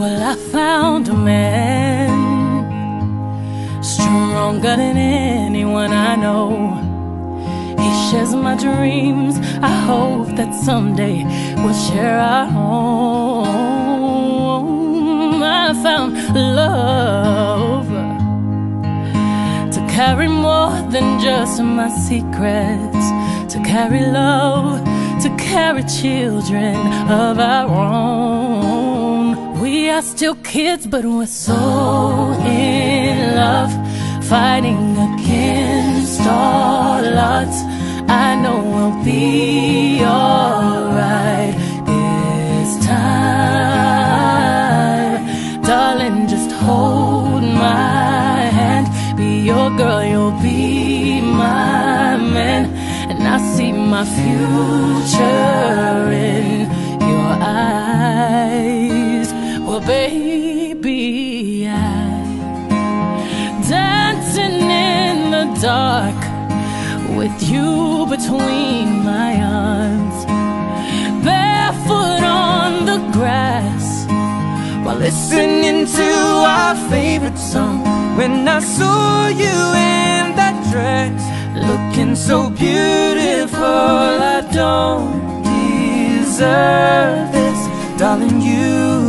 Well, I found a man stronger than anyone I know. He shares my dreams. I hope that someday we'll share our home. I found love to carry more than just my secrets, to carry love, to carry children of our own. We are still kids, but we're so in love, fighting against all odds. I know we'll be alright this time. Darling, just hold my hand. Be your girl, you'll be my man. And I see my future in. Baby, I dancing in the dark with you between my arms, barefoot on the grass while listening to our favorite song. When I saw you in that dress, looking so beautiful, I don't deserve this, darling. You